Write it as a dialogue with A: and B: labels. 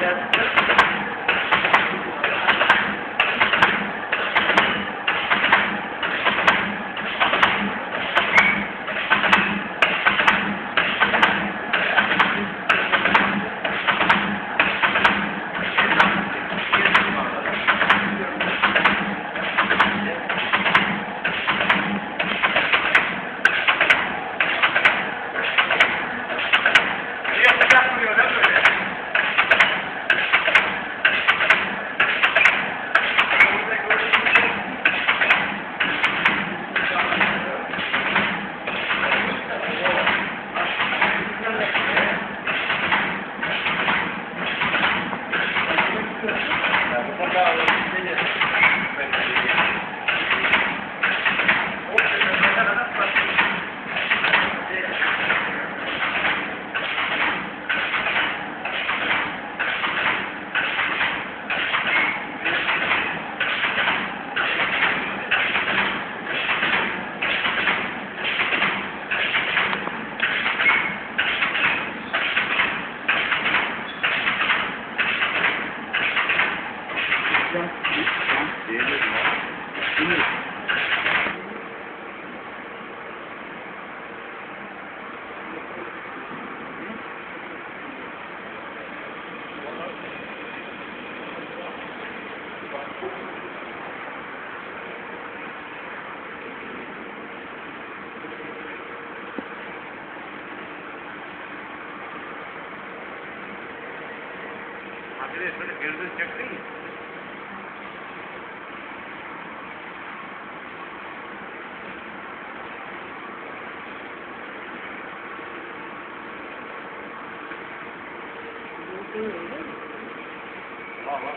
A: that's şöyle gözünü çektin Valla